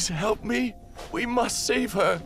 Please help me. We must save her.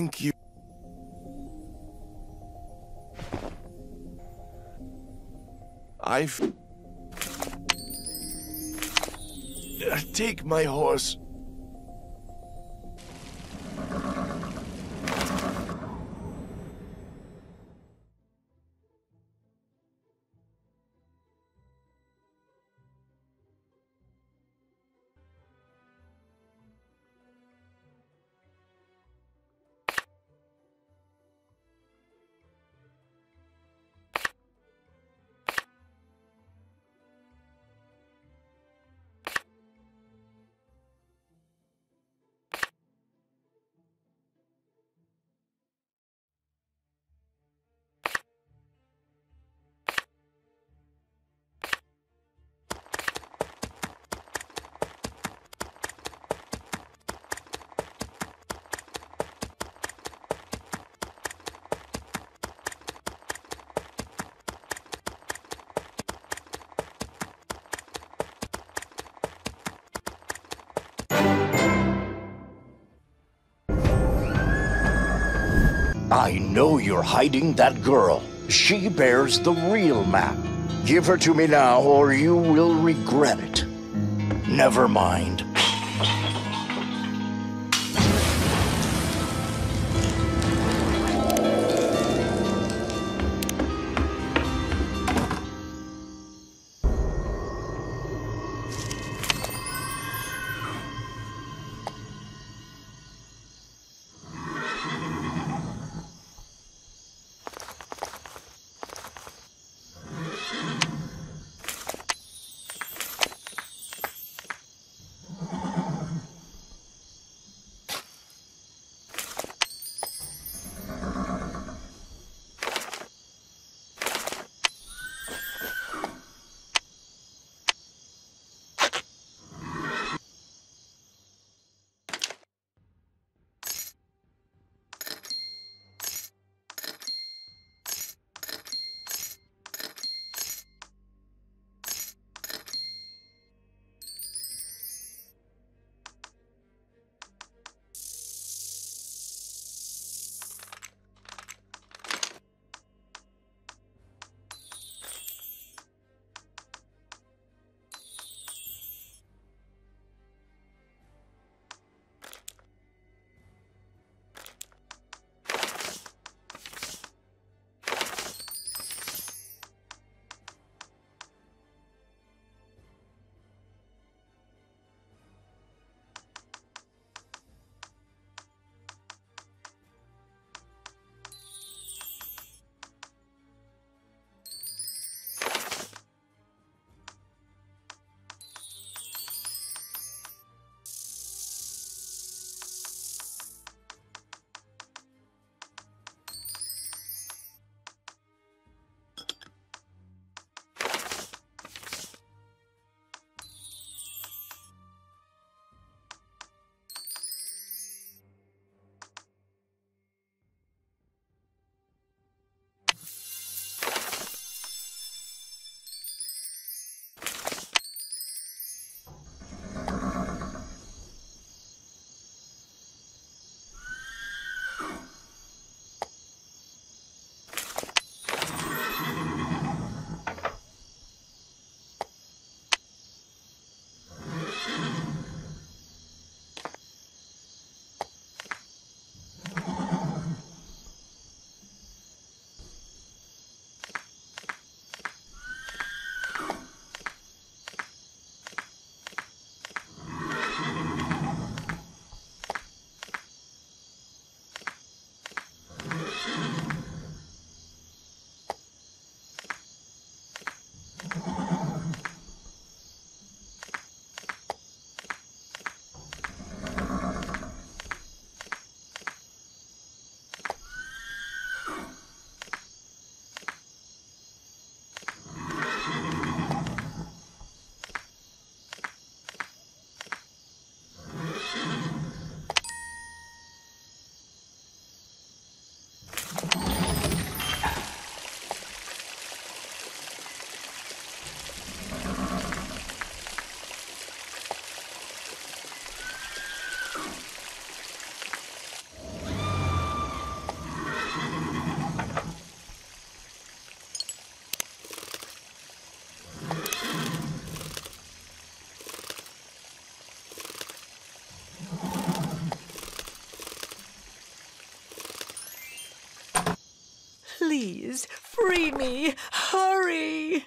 Thank you. I've. Take my horse. I know you're hiding that girl. She bears the real map. Give her to me now, or you will regret it. Never mind. Please, free me! Hurry!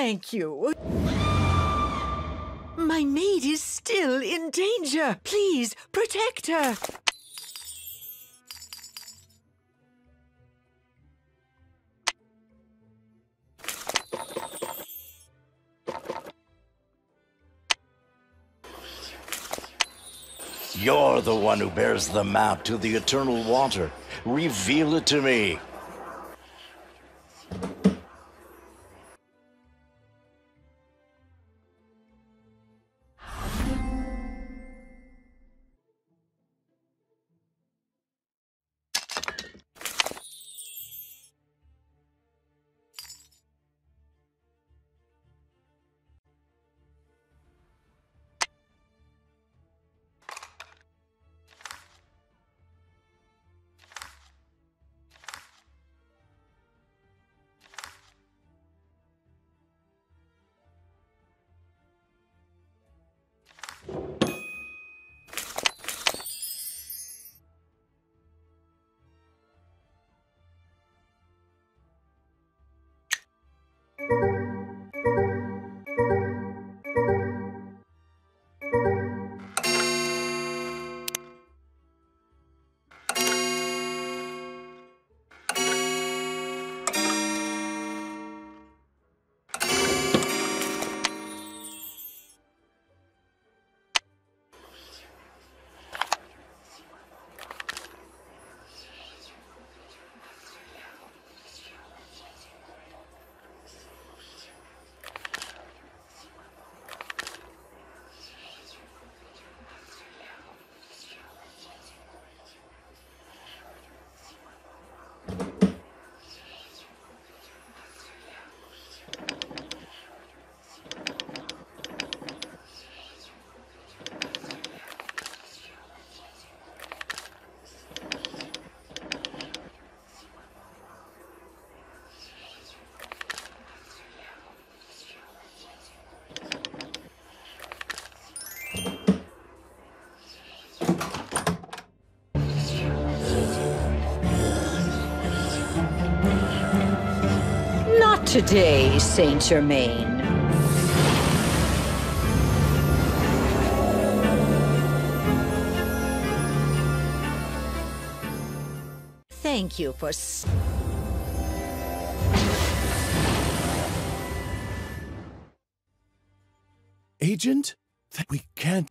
Thank you. My maid is still in danger. Please, protect her. You're the one who bears the map to the eternal water. Reveal it to me. Today, Saint Germain. Thank you for. Agent? We can't.